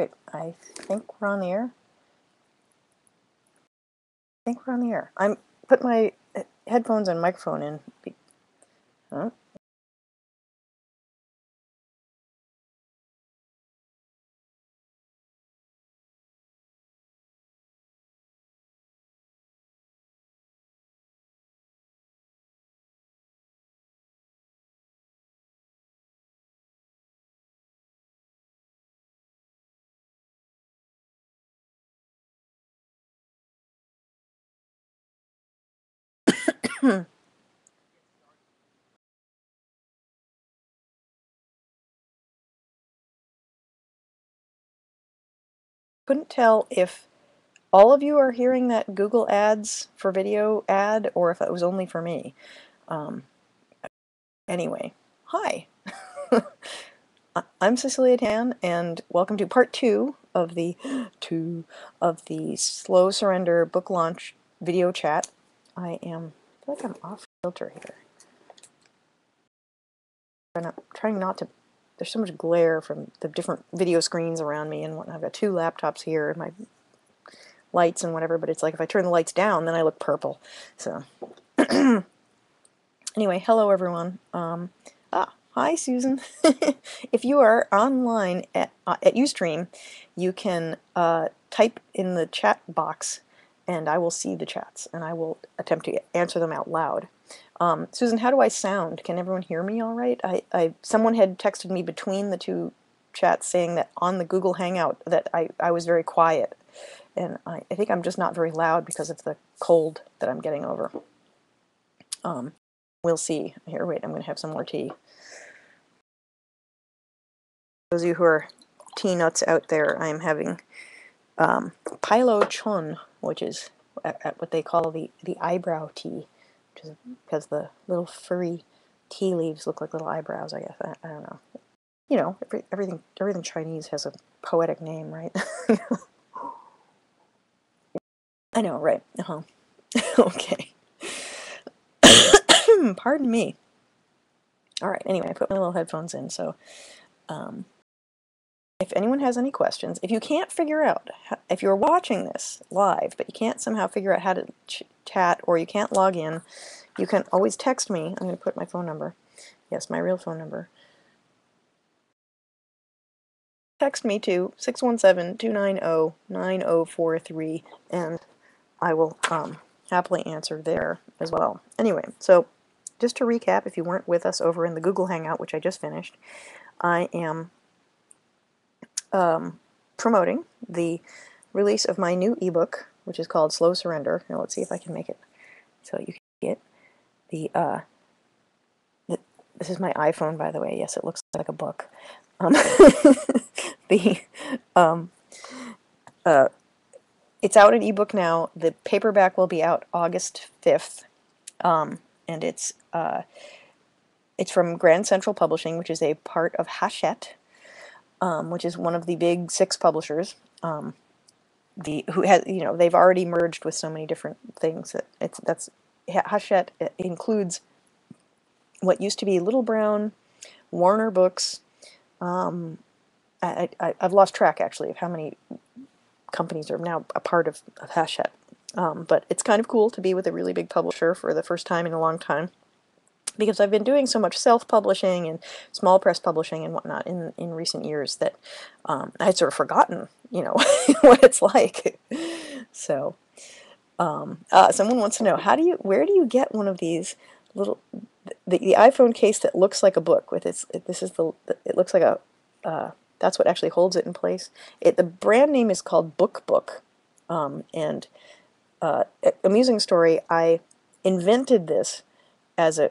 right, I think we're on the air. I think we're on the air. I'm put my uh, headphones and microphone in. Huh? Couldn't tell if all of you are hearing that Google Ads for video ad or if it was only for me. Um, anyway, hi. I'm Cecilia Tan and welcome to part two of the two of the slow surrender book launch video chat. I am feel like I'm off filter here. I'm trying not to there's so much glare from the different video screens around me and whatnot. I've got two laptops here and my lights and whatever, but it's like if I turn the lights down, then I look purple. So anyway, hello everyone. Um, ah, hi Susan. if you are online at, uh, at Ustream, you can uh, type in the chat box and I will see the chats and I will attempt to answer them out loud. Um, Susan, how do I sound? Can everyone hear me all right? I, I, someone had texted me between the two chats saying that on the Google Hangout that I, I was very quiet. And I, I think I'm just not very loud because of the cold that I'm getting over. Um, we'll see. Here, wait, I'm going to have some more tea. Those of you who are tea nuts out there, I'm having um, Pilo Chun, which is what they call the, the eyebrow tea just because the little furry tea leaves look like little eyebrows. I guess I, I don't know. You know, every, everything everything Chinese has a poetic name, right? I know, right? Uh huh. okay. Pardon me. All right. Anyway, I put my little headphones in, so. Um, if anyone has any questions, if you can't figure out, if you're watching this live, but you can't somehow figure out how to ch chat or you can't log in, you can always text me. I'm going to put my phone number. Yes, my real phone number. Text me to 617-290-9043 and I will um, happily answer there as well. Anyway, so just to recap, if you weren't with us over in the Google Hangout, which I just finished, I am um, promoting the release of my new ebook, which is called Slow Surrender. Now let's see if I can make it so you can get the, uh, the this is my iPhone, by the way. Yes, it looks like a book. Um, the, um, uh, it's out in ebook now. The paperback will be out August 5th. Um, and it's, uh, it's from Grand Central Publishing, which is a part of Hachette, um, which is one of the big six publishers. Um, the who has you know they've already merged with so many different things that it's that's Hachette includes what used to be Little Brown, Warner Books. Um, I, have lost track actually of how many companies are now a part of, of Hachette. Um, but it's kind of cool to be with a really big publisher for the first time in a long time because I've been doing so much self-publishing and small press publishing and whatnot in, in recent years that um, I had sort of forgotten, you know, what it's like. So, um, uh, someone wants to know, how do you, where do you get one of these little, the, the iPhone case that looks like a book with its, this is the, it looks like a, uh, that's what actually holds it in place. It, the brand name is called Book Book, um, and uh, amusing story, I invented this as a,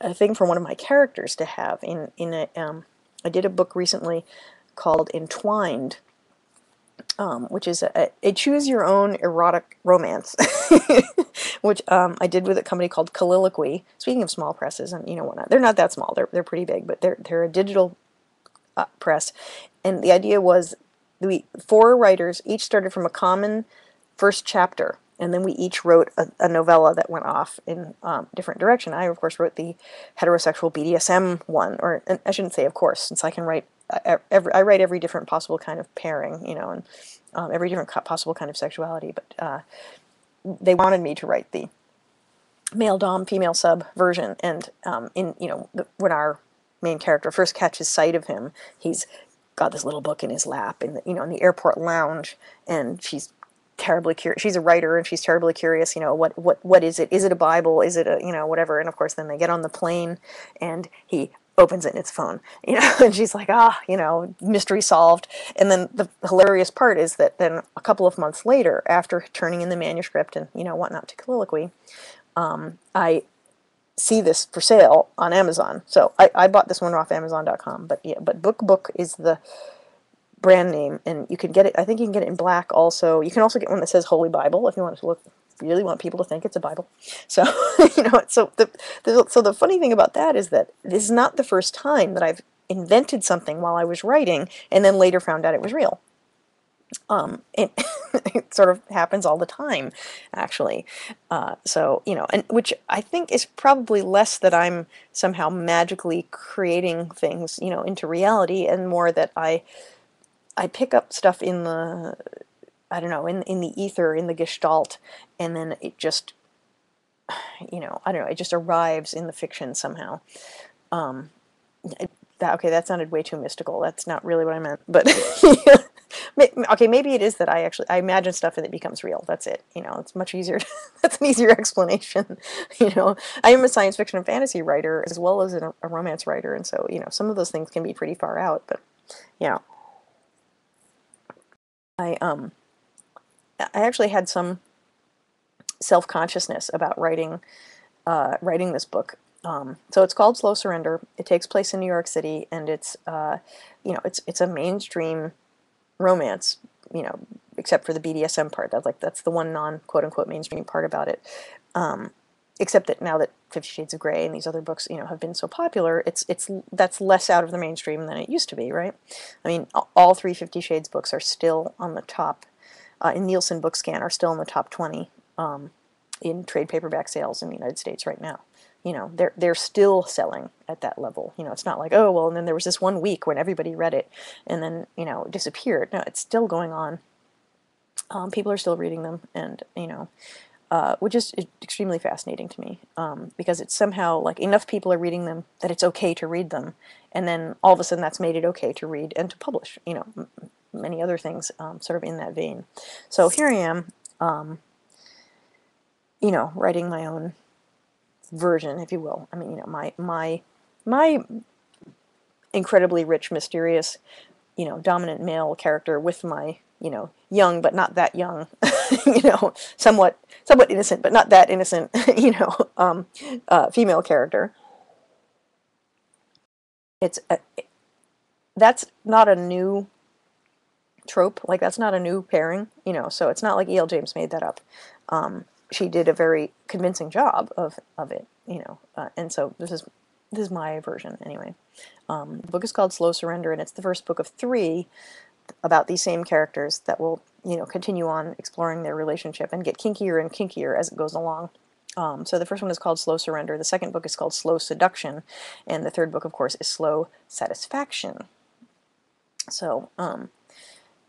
a thing for one of my characters to have. In in a, um, I did a book recently called Entwined, um, which is a, a, choose your own erotic romance, which um, I did with a company called Colloquy. Speaking of small presses, and you know whatnot, they're not that small. They're they're pretty big, but they're they're a digital uh, press, and the idea was we four writers each started from a common first chapter and then we each wrote a, a novella that went off in um, different direction. I, of course, wrote the heterosexual BDSM one, or I shouldn't say, of course, since I can write I, every, I write every different possible kind of pairing, you know, and um, every different possible kind of sexuality. But uh, they wanted me to write the male dom, female sub version, and um, in you know the, when our main character first catches sight of him, he's got this little book in his lap in the, you know in the airport lounge, and she's terribly curious. She's a writer, and she's terribly curious. You know what what what is it? Is it a Bible? Is it a you know whatever? And of course, then they get on the plane, and he opens it and it's phone you know and she's like ah you know mystery solved and then the hilarious part is that then a couple of months later after turning in the manuscript and you know whatnot to colloquy um, i see this for sale on amazon so I, I bought this one off amazon.com but yeah but book book is the brand name and you can get it i think you can get it in black also you can also get one that says holy bible if you want to look really want people to think it's a Bible. So, you know, so the, the, so the funny thing about that is that this is not the first time that I've invented something while I was writing and then later found out it was real. Um, it, it sort of happens all the time, actually. Uh, so, you know, and which I think is probably less that I'm somehow magically creating things, you know, into reality and more that I I pick up stuff in the I don't know, in in the ether, in the gestalt, and then it just, you know, I don't know, it just arrives in the fiction somehow. Um, that, okay, that sounded way too mystical. That's not really what I meant, but okay, maybe it is that I actually I imagine stuff and it becomes real. That's it. You know, it's much easier. that's an easier explanation. you know, I am a science fiction and fantasy writer as well as a, a romance writer, and so you know, some of those things can be pretty far out. But yeah, I um I actually had some self-consciousness about writing uh, writing this book. Um, so it's called Slow Surrender. It takes place in New York City, and it's uh, you know it's it's a mainstream romance. You know, except for the BDSM part. That's like that's the one non quote unquote mainstream part about it. Um, except that now that Fifty Shades of Grey and these other books, you know, have been so popular, it's it's that's less out of the mainstream than it used to be, right? I mean, all three Fifty Shades books are still on the top uh, in Nielsen Bookscan are still in the top 20 um, in trade paperback sales in the United States right now. You know, they're they're still selling at that level. You know, it's not like oh well, and then there was this one week when everybody read it, and then you know disappeared. No, it's still going on. Um, people are still reading them, and you know, uh, which is extremely fascinating to me um, because it's somehow like enough people are reading them that it's okay to read them, and then all of a sudden that's made it okay to read and to publish. You know, many other things um, sort of in that vein. So here I am, um, you know, writing my own version, if you will. I mean, you know, my my my incredibly rich, mysterious, you know, dominant male character with my, you know, young but not that young, you know, somewhat somewhat innocent but not that innocent, you know, um, uh, female character. It's a, that's not a new trope. Like that's not a new pairing, you know. So it's not like E.L. James made that up. Um, she did a very convincing job of of it, you know. Uh, and so this is this is my version anyway. Um, the book is called Slow Surrender, and it's the first book of three about these same characters that will, you know, continue on exploring their relationship and get kinkier and kinkier as it goes along. Um, so the first one is called Slow Surrender. The second book is called Slow Seduction, and the third book, of course, is Slow Satisfaction. So um,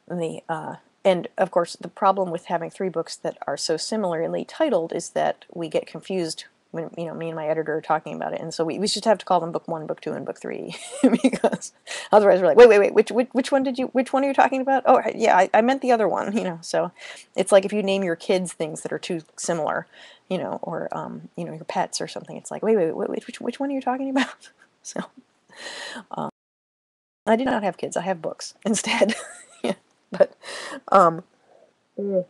the uh, and of course the problem with having three books that are so similarly titled is that we get confused when you know me and my editor are talking about it. And so we, we just have to call them book one book two and book three because otherwise we're like wait wait wait which, which which one did you which one are you talking about? Oh yeah I, I meant the other one you know. So it's like if you name your kids things that are too similar you know or um, you know your pets or something it's like wait wait wait, wait which, which one are you talking about? So um, I do not have kids. I have books instead. But um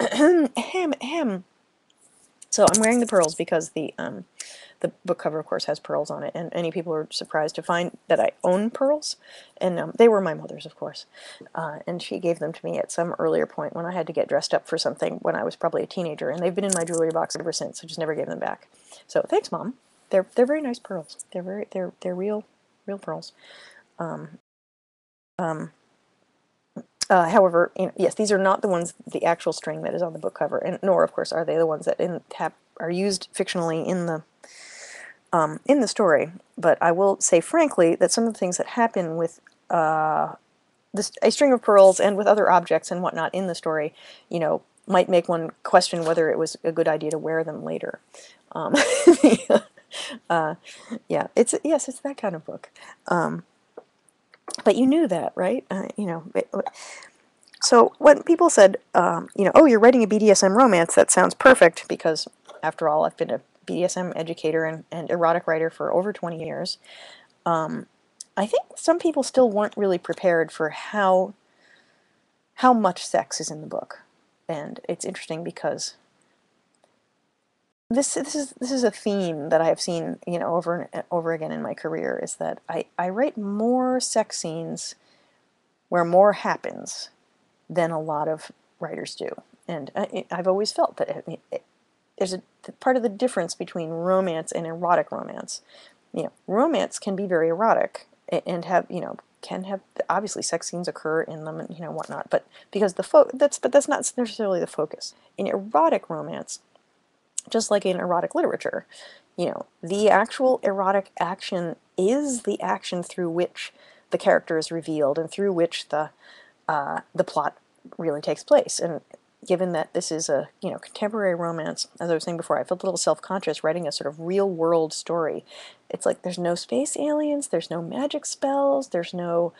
hem hem so I'm wearing the pearls because the um the book cover of course has pearls on it and many people are surprised to find that I own pearls and um, they were my mother's of course uh, and she gave them to me at some earlier point when I had to get dressed up for something when I was probably a teenager and they've been in my jewelry box ever since I just never gave them back. So thanks mom. They're they're very nice pearls. They're very they're they're real real pearls. Um, um, uh, however, yes, these are not the ones, the actual string that is on the book cover, and nor, of course, are they the ones that in, have, are used fictionally in the um, in the story. But I will say frankly that some of the things that happen with uh, this, a string of pearls and with other objects and whatnot in the story, you know, might make one question whether it was a good idea to wear them later. Um, uh, yeah, it's yes, it's that kind of book. Um, but you knew that, right? Uh, you know. It, so when people said, um, you know, oh, you're writing a BDSM romance, that sounds perfect because, after all, I've been a BDSM educator and, and erotic writer for over 20 years. Um, I think some people still weren't really prepared for how how much sex is in the book, and it's interesting because this this is this is a theme that I have seen you know over and uh, over again in my career is that I I write more sex scenes where more happens than a lot of writers do, and I, have always felt that it, it, there's a part of the difference between romance and erotic romance. You know, romance can be very erotic and have you know can have obviously sex scenes occur in them and you know whatnot, but because the fo- that's but that's not necessarily the focus in erotic romance just like in erotic literature. You know, the actual erotic action is the action through which the character is revealed and through which the uh, the plot really takes place. And given that this is a you know contemporary romance, as I was saying before, I felt a little self-conscious writing a sort of real world story. It's like there's no space aliens, there's no magic spells, there's no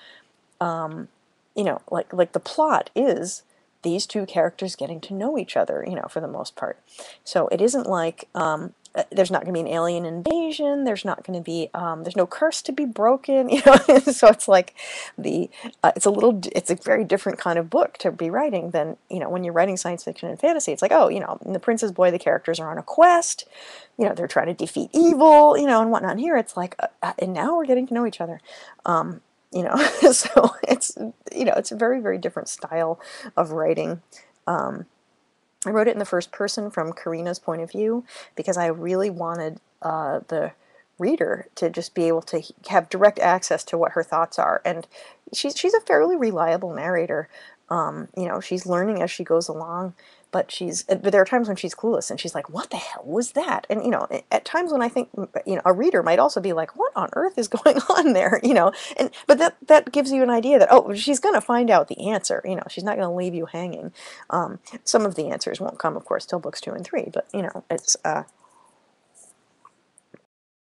um, you know like like the plot is these two characters getting to know each other, you know, for the most part. So it isn't like um, uh, there's not going to be an alien invasion. There's not going to be um, there's no curse to be broken. You know, so it's like the uh, it's a little it's a very different kind of book to be writing than you know when you're writing science fiction and fantasy. It's like oh you know in the Prince's Boy the characters are on a quest. You know they're trying to defeat evil. You know and whatnot. And here it's like uh, uh and now we're getting to know each other. Um, you know so it's you know it's a very very different style of writing. Um, I wrote it in the first person from Karina's point of view because I really wanted uh, the reader to just be able to have direct access to what her thoughts are. And she's she's a fairly reliable narrator. Um, you know she's learning as she goes along but she's but there are times when she's clueless and she's like what the hell was that? And you know at times when i think you know a reader might also be like what on earth is going on there? You know? And but that that gives you an idea that oh she's going to find out the answer you know? She's not going to leave you hanging. Um, some of the answers won't come of course till books two and three but you know it's uh,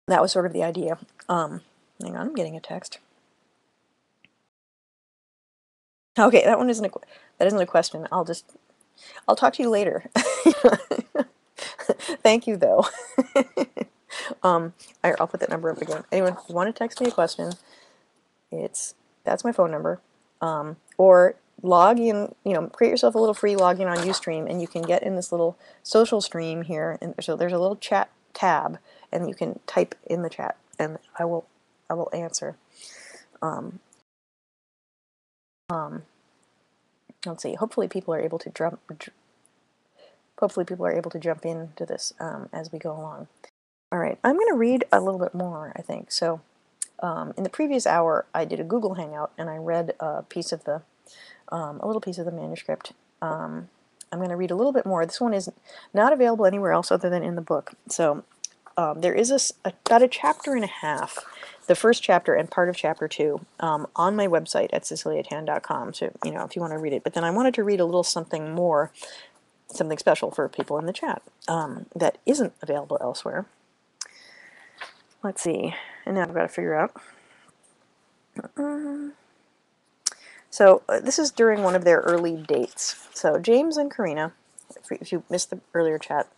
that was sort of the idea. Um, hang on i'm getting a text. Okay that one isn't a that isn't a question. I'll just I'll talk to you later. Thank you, though. um, I, will put that number up again. Anyone want to text me a question? It's that's my phone number. Um, or log in, you know, create yourself a little free login on Ustream, and you can get in this little social stream here. And so there's a little chat tab, and you can type in the chat, and I will I will answer. Um, um, let's see, hopefully people are able to jump, hopefully people are able to jump into this um, as we go along. All right, I'm going to read a little bit more, I think. So um, in the previous hour, I did a Google Hangout and I read a piece of the, um, a little piece of the manuscript. Um, I'm going to read a little bit more. This one is not available anywhere else other than in the book. So um, there is a, about a chapter and a half the first chapter and part of chapter two um, on my website at ceciliatan.com. So, you know, if you want to read it. But then I wanted to read a little something more, something special for people in the chat um, that isn't available elsewhere. Let's see. And now I've got to figure out. so uh, this is during one of their early dates. So James and Karina, if you missed the earlier chat,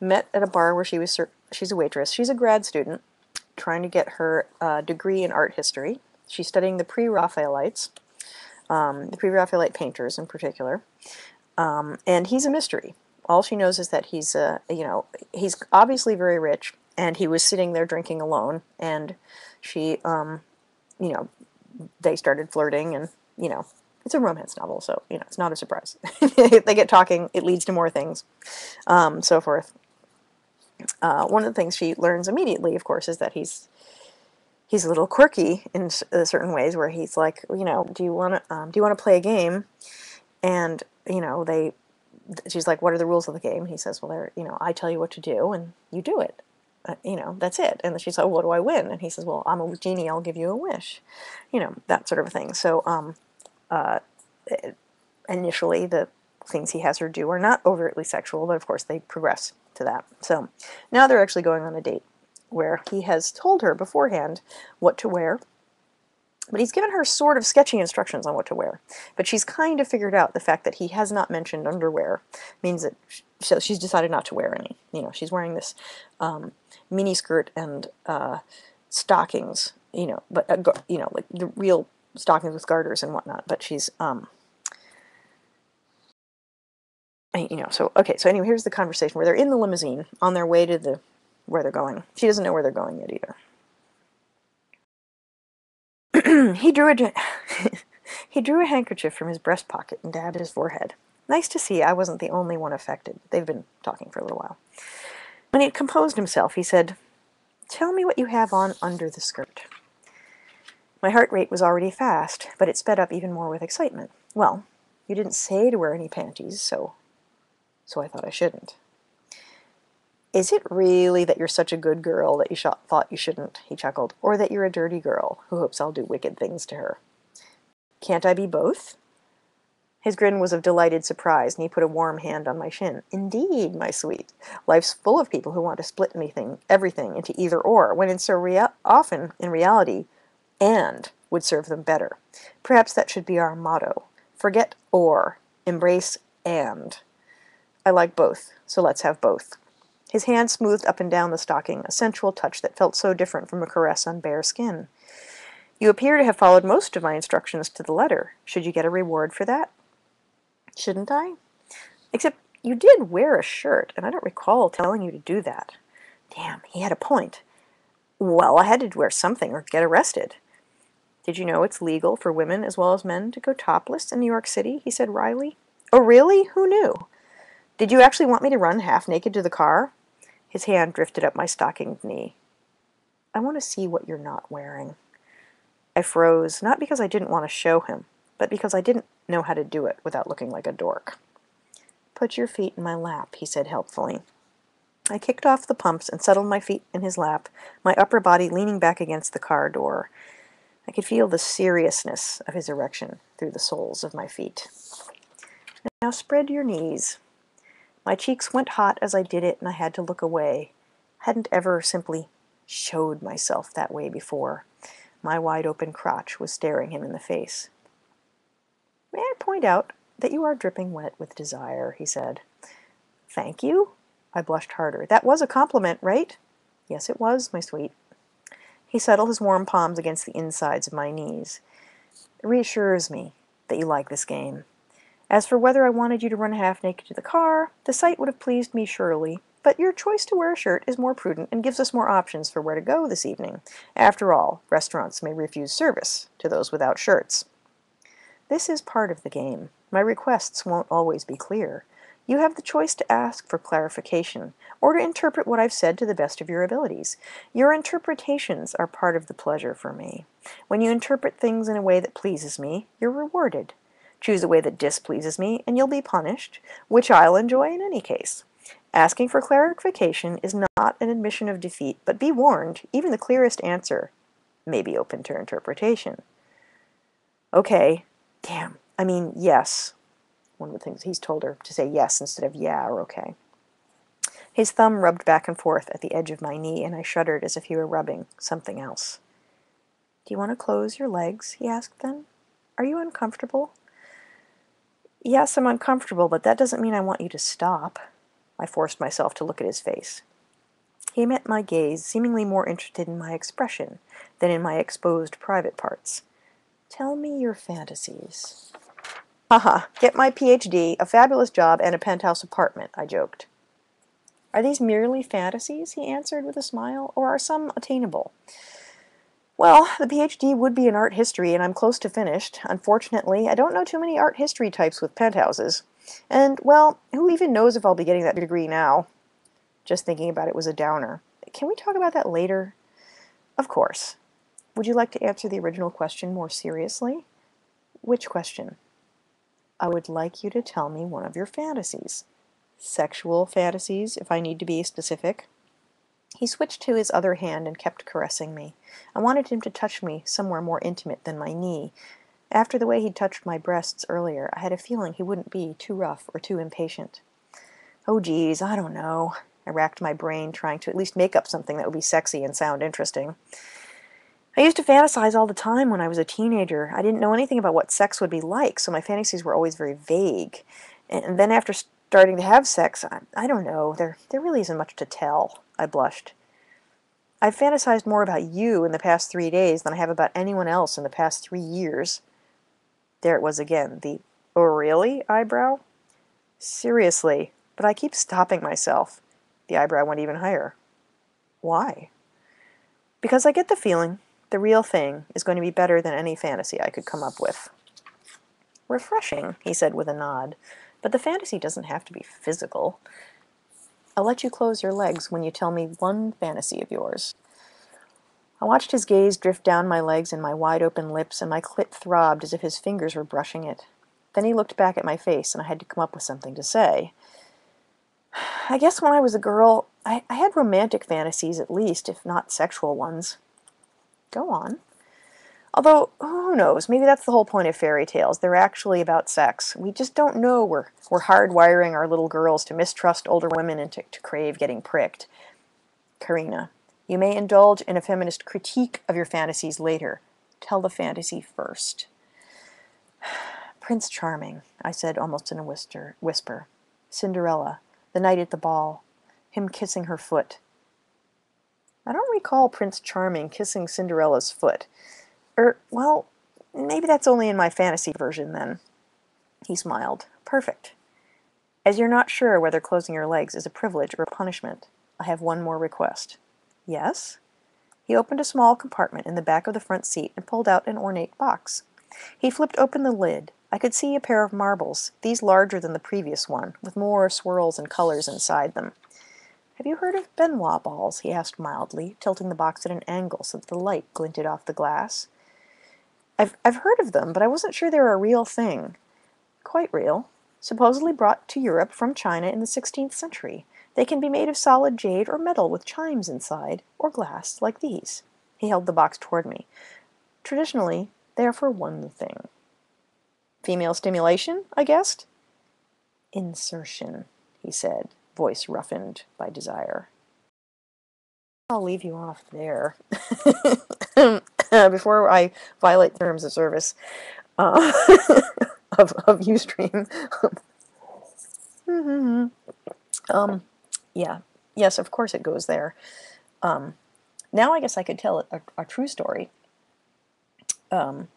met at a bar where she was she's a waitress. She's a grad student trying to get her uh, degree in art history. She's studying the pre-Raphaelites, um, the pre-Raphaelite painters in particular, um, and he's a mystery. All she knows is that he's, uh, you know, he's obviously very rich, and he was sitting there drinking alone, and she, um, you know, they started flirting, and you know, it's a romance novel, so you know, it's not a surprise. they get talking, it leads to more things, um, so forth uh, one of the things she learns immediately, of course, is that he's he's a little quirky in uh, certain ways, where he's like, you know, do you want to um, do you want to play a game? And you know, they she's like, what are the rules of the game? He says, well, they're you know, I tell you what to do, and you do it. uh, you know, that's it. And she said, oh, what do I win? And he says, well, I'm a genie, I'll give you a wish. You know, that sort of thing. So um, uh, initially, the things he has her do are not overtly sexual, but of course they progress to that. So now they're actually going on a date where he has told her beforehand what to wear, but he's given her sort of sketchy instructions on what to wear. But she's kind of figured out the fact that he has not mentioned underwear means that so she's decided not to wear any. You know, she's wearing this um, mini skirt and uh, stockings. You know, but uh, you know, like the real stockings with garters and whatnot. But she's um, you know, so okay. So anyway, here's the conversation where they're in the limousine on their way to the where they're going. She doesn't know where they're going yet either. he drew a he drew a handkerchief from his breast pocket and dabbed his forehead. Nice to see I wasn't the only one affected. They've been talking for a little while. When he had composed himself, he said, Tell me what you have on under the skirt. My heart rate was already fast, but it sped up even more with excitement. Well, you didn't say to wear any panties, so so I thought I shouldn't. Is it really that you're such a good girl that you thought you shouldn't? He chuckled. Or that you're a dirty girl who hopes I'll do wicked things to her? Can't I be both? His grin was of delighted surprise, and he put a warm hand on my shin. Indeed, my sweet. Life's full of people who want to split anything, everything into either or, when in so rea- often, in reality, and would serve them better. Perhaps that should be our motto. Forget or, embrace and. I like both, so let's have both. His hand smoothed up and down the stocking, a sensual touch that felt so different from a caress on bare skin. You appear to have followed most of my instructions to the letter. Should you get a reward for that? Shouldn't I? Except you did wear a shirt, and I don't recall telling you to do that. Damn, he had a point. Well, I had to wear something or get arrested. Did you know it's legal for women as well as men to go topless in New York City? He said wryly. Oh, really? Who knew? Did you actually want me to run half naked to the car? His hand drifted up my stockinged knee. I want to see what you're not wearing. I froze, not because I didn't want to show him, but because I didn't know how to do it without looking like a dork. Put your feet in my lap, he said helpfully. I kicked off the pumps and settled my feet in his lap, my upper body leaning back against the car door. I could feel the seriousness of his erection through the soles of my feet. Now spread your knees. My cheeks went hot as I did it, and I had to look away. Hadn't ever simply showed myself that way before. My wide open crotch was staring him in the face. May I point out that you are dripping wet with desire, he said. Thank you. I blushed harder. That was a compliment, right? Yes, it was, my sweet. He settled his warm palms against the insides of my knees. It reassures me that you like this game. As for whether I wanted you to run half naked to the car, the sight would have pleased me surely, but your choice to wear a shirt is more prudent and gives us more options for where to go this evening. After all, restaurants may refuse service to those without shirts. This is part of the game. My requests won't always be clear. You have the choice to ask for clarification, or to interpret what I've said to the best of your abilities. Your interpretations are part of the pleasure for me. When you interpret things in a way that pleases me, you're rewarded. Choose a way that displeases me, and you'll be punished, which I'll enjoy in any case. Asking for clarification is not an admission of defeat, but be warned, even the clearest answer may be open to interpretation. Okay, damn, I mean, yes. One of the things he's told her to say yes instead of yeah or okay. His thumb rubbed back and forth at the edge of my knee, and I shuddered as if he were rubbing something else. Do you want to close your legs? he asked then. Are you uncomfortable? Yes, I'm uncomfortable, but that doesn't mean I want you to stop. I forced myself to look at his face. He met my gaze, seemingly more interested in my expression than in my exposed private parts. Tell me your fantasies. Haha, get my PhD, a fabulous job, and a penthouse apartment, I joked. Are these merely fantasies? he answered with a smile, or are some attainable? Well, the PhD would be in art history, and I'm close to finished. Unfortunately, I don't know too many art history types with penthouses. And, well, who even knows if I'll be getting that degree now? Just thinking about it was a downer. Can we talk about that later? Of course. Would you like to answer the original question more seriously? Which question? I would like you to tell me one of your fantasies. Sexual fantasies, if I need to be specific. He switched to his other hand and kept caressing me. I wanted him to touch me somewhere more intimate than my knee. After the way he'd touched my breasts earlier, I had a feeling he wouldn't be too rough or too impatient. Oh, geez, I don't know. I racked my brain, trying to at least make up something that would be sexy and sound interesting. I used to fantasize all the time when I was a teenager. I didn't know anything about what sex would be like, so my fantasies were always very vague. And then after starting to have sex, I, I don't know, there, there really isn't much to tell. I blushed. I've fantasized more about you in the past three days than I have about anyone else in the past three years. There it was again, the oh really eyebrow. Seriously, but I keep stopping myself. The eyebrow went even higher. Why? Because I get the feeling the real thing is going to be better than any fantasy I could come up with. Refreshing, he said with a nod, but the fantasy doesn't have to be physical. I'll let you close your legs when you tell me one fantasy of yours. I watched his gaze drift down my legs and my wide open lips, and my clit throbbed as if his fingers were brushing it. Then he looked back at my face, and I had to come up with something to say. I guess when I was a girl, I, I had romantic fantasies at least, if not sexual ones. Go on. Although, who knows, maybe that's the whole point of fairy tales. They're actually about sex. We just don't know we're, we're hardwiring our little girls to mistrust older women and to, to crave getting pricked. Karina, you may indulge in a feminist critique of your fantasies later. Tell the fantasy first. Prince Charming, I said almost in a whisper. whisper. Cinderella, the night at the ball, him kissing her foot. I don't recall Prince Charming kissing Cinderella's foot. Er, well, maybe that's only in my fantasy version then. He smiled. Perfect. As you're not sure whether closing your legs is a privilege or a punishment, I have one more request. Yes? He opened a small compartment in the back of the front seat and pulled out an ornate box. He flipped open the lid. I could see a pair of marbles, these larger than the previous one, with more swirls and colors inside them. Have you heard of Ben Wa balls? he asked mildly, tilting the box at an angle so that the light glinted off the glass. I've, I've heard of them, but I wasn't sure they were a real thing. Quite real. Supposedly brought to Europe from China in the 16th century. They can be made of solid jade or metal with chimes inside, or glass, like these. He held the box toward me. Traditionally, they are for one thing. Female stimulation, I guessed? Insertion, he said, voice roughened by desire. I'll leave you off there. Before I violate terms of service uh, of, of Ustream. um, yeah, yes, of course it goes there. Um, now I guess I could tell a, a true story. Um,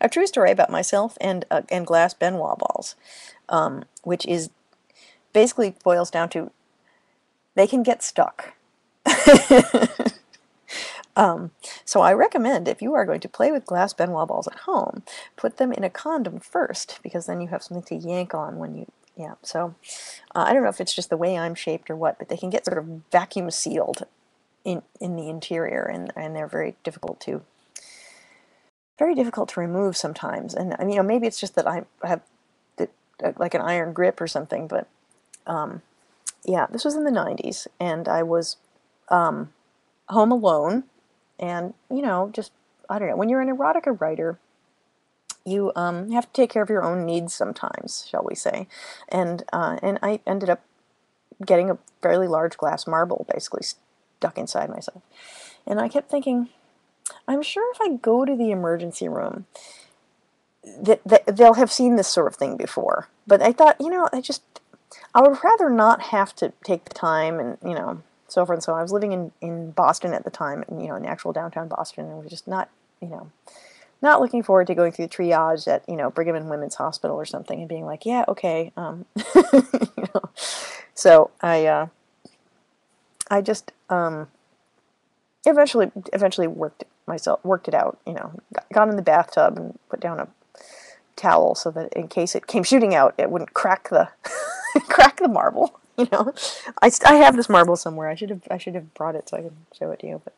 a true story about myself and uh, and glass Ben Wa balls, um, which is basically boils down to they can get stuck. Um, so I recommend if you are going to play with glass Ben Wa balls at home, put them in a condom first because then you have something to yank on when you yeah. So uh, I don't know if it's just the way I'm shaped or what, but they can get sort of vacuum sealed in in the interior, and and they're very difficult to very difficult to remove sometimes. And you know, maybe it's just that I have the, uh, like an iron grip or something, but um, yeah, this was in the 90s, and I was um, home alone, and you know, just I don't know. When you're an erotica writer, you um, have to take care of your own needs sometimes, shall we say? And uh, and I ended up getting a fairly large glass marble, basically stuck inside myself, and I kept thinking, I'm sure if I go to the emergency room, that, that they'll have seen this sort of thing before. But I thought, you know, I just I would rather not have to take the time and, you know, so forth and so on. I was living in, in Boston at the time, you know, in actual downtown Boston, and was just not, you know, not looking forward to going through the triage at, you know, Brigham and Women's Hospital or something and being like, yeah, okay. Um, you know. So I, uh, I just um, eventually, eventually worked myself, worked it out, you know, got, got in the bathtub and put down a towel so that in case it came shooting out, it wouldn't crack the crack the marble. you know, I, I have this marble somewhere. I should have I should have brought it so I can show it to you. But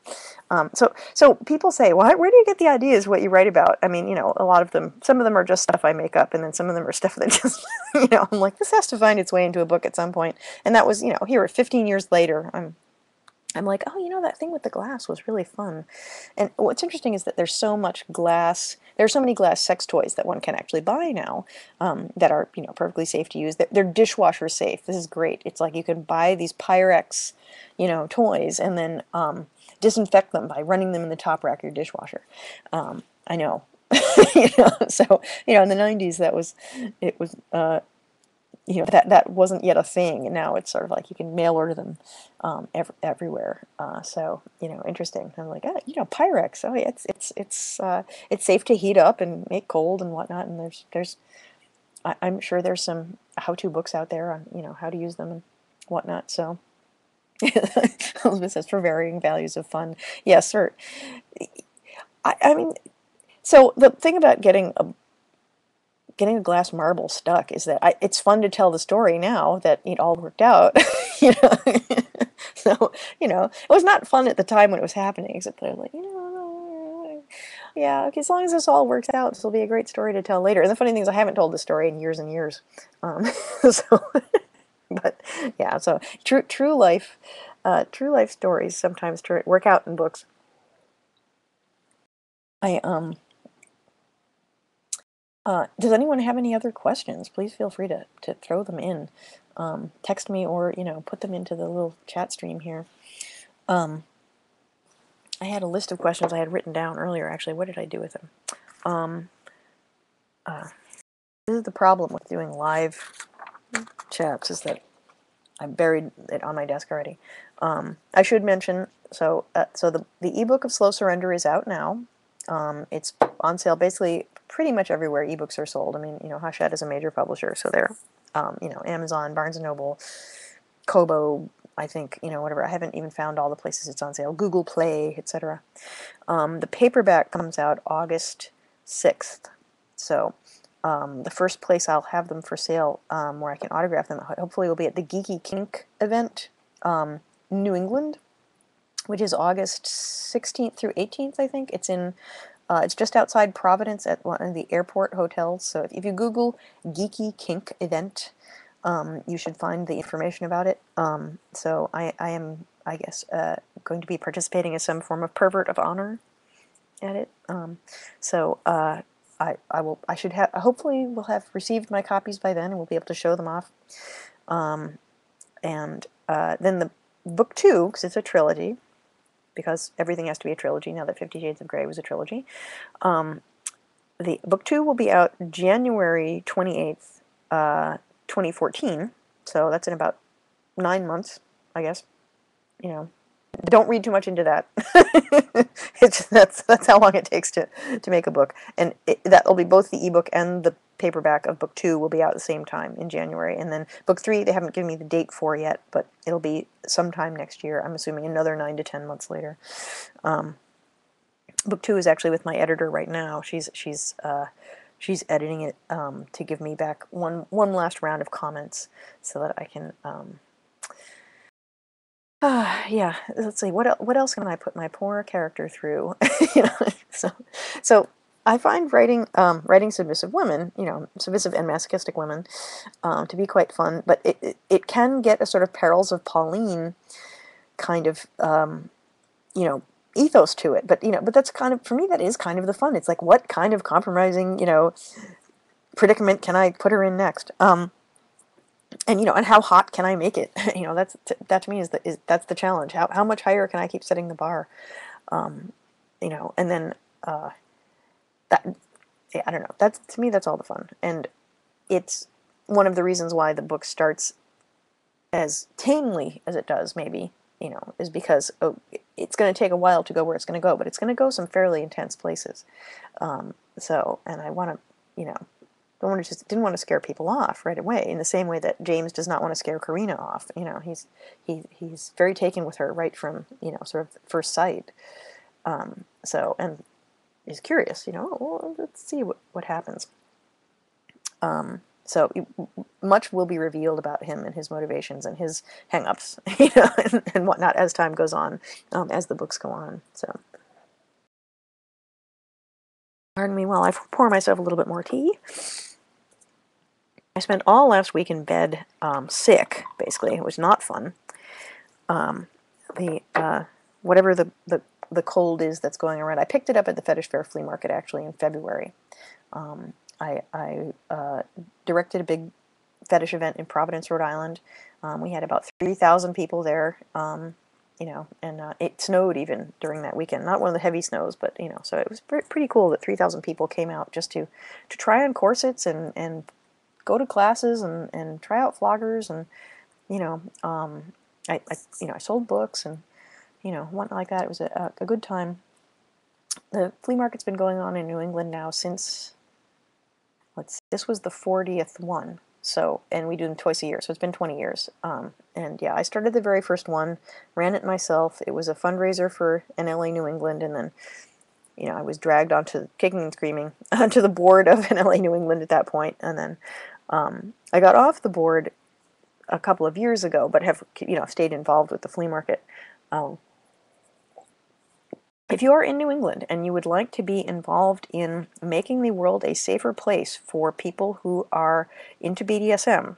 um, so so people say, well, where do you get the ideas? What you write about? I mean, you know, a lot of them. Some of them are just stuff I make up, and then some of them are stuff that just, you know, I'm like, this has to find its way into a book at some point. And that was, you know, here 15 years later, I'm I'm like, oh, you know, that thing with the glass was really fun. And what's interesting is that there's so much glass, there's so many glass sex toys that one can actually buy now um, that are, you know, perfectly safe to use. They're, they're, dishwasher safe. This is great. It's like you can buy these Pyrex, you know, toys and then um, disinfect them by running them in the top rack of your dishwasher. Um, I know. you know, so, you know, in the 90s, that was, it was, uh, you know that that wasn't yet a thing and now it's sort of like you can mail order them um, ev everywhere uh, so you know interesting. I'm like oh, you know Pyrex oh yeah, it's it's it's uh, it's safe to heat up and make cold and whatnot and there's there's I, am sure there's some how-to books out there on you know how to use them and whatnot so. Elizabeth says for varying values of fun. Yes sir. I, I mean so the thing about getting a getting a glass marble stuck is that I, it's fun to tell the story now that it all worked out. you know, so you know it was not fun at the time when it was happening. Except they're like, you know, yeah, okay, as long as this all works out, this will be a great story to tell later. And the funny thing is, I haven't told the story in years and years. Um, so, but yeah, so true true life, uh, true life stories sometimes work out in books. I um uh, does anyone have any other questions? Please feel free to, to throw them in. Um, text me or, you know, put them into the little chat stream here. Um, I had a list of questions I had written down earlier, actually. What did I do with them? Um, uh, this is the problem with doing live chats, is that I buried it on my desk already. Um, I should mention, so uh, so the, the ebook of Slow Surrender is out now. Um, it's on sale basically pretty much everywhere ebooks are sold. I mean, you know, Hachette is a major publisher, so they're, um, you know, Amazon, Barnes & Noble, Kobo, I think, you know, whatever. I haven't even found all the places it's on sale. Google Play, etc. Um, the paperback comes out August 6th. So um, the first place I'll have them for sale um, where I can autograph them hopefully will be at the Geeky Kink event, um, New England, which is August 16th through 18th, I think. It's in uh, it's just outside Providence at one of the airport hotels. So if, if you Google Geeky Kink event, um, you should find the information about it. Um, so I, I am, I guess, uh, going to be participating as some form of pervert of honor at it. Um, so uh, I, I will, I should have, hopefully will have received my copies by then and we'll be able to show them off. Um, and uh, then the book two, because it's a trilogy, because everything has to be a trilogy now that Fifty Shades of Grey was a trilogy. Um, the book two will be out January 28th, uh, 2014. So that's in about nine months, I guess. You know, don't read too much into that. it's that's that's how long it takes to to make a book, and it, that'll be both the ebook and the paperback of book two will be out at the same time in January, and then book three they haven't given me the date for yet, but it'll be sometime next year. I'm assuming another nine to ten months later. Um, book two is actually with my editor right now. She's she's uh, she's editing it um, to give me back one one last round of comments so that I can. Um, uh, yeah, let's see. What what else can I put my poor character through? you know, so so I find writing um, writing submissive women, you know, submissive and masochistic women, um, to be quite fun. But it, it, it can get a sort of perils of Pauline kind of um, you know ethos to it. But you know, but that's kind of for me that is kind of the fun. It's like what kind of compromising you know predicament can I put her in next? Um, and you know, and how hot can I make it? you know, that's that to me is the is that's the challenge. How how much higher can I keep setting the bar? Um, you know, and then uh, that yeah, I don't know. That's to me that's all the fun, and it's one of the reasons why the book starts as tamely as it does. Maybe you know, is because oh, it's going to take a while to go where it's going to go, but it's going to go some fairly intense places. Um, so, and I want to, you know, don't want to just didn't want to scare people off right away in the same way that James does not want to scare Karina off. You know, he's he he's very taken with her right from you know sort of first sight. Um, so and is curious. You know, well, let's see what what happens. Um, so much will be revealed about him and his motivations and his hangups, you know, and, and whatnot as time goes on, um, as the books go on. So, pardon me while I pour myself a little bit more tea. I spent all last week in bed um, sick, basically. It was not fun. Um, the uh, whatever the, the the cold is that's going around. I picked it up at the Fetish Fair flea market actually in February. Um, I, I uh, directed a big fetish event in Providence, Rhode Island. Um, we had about 3,000 people there, um, you know, and uh, it snowed even during that weekend. Not one of the heavy snows, but, you know, so it was pretty cool that 3,000 people came out just to, to try on corsets and, and go to classes and, and try out floggers and, you know, um, I, I, you know, I sold books and, you know, whatnot like that. It was a, a good time. The flea market's been going on in New England now since let's this was the 40th one. So, and we do them twice a year, so it's been 20 years. Um, and yeah, I started the very first one, ran it myself. It was a fundraiser for NLA New England, and then, you know, I was dragged onto kicking and screaming onto the board of NLA New England at that point, and then um, I got off the board a couple of years ago, but have you know stayed involved with the flea market. Um, if you are in New England and you would like to be involved in making the world a safer place for people who are into BDSM,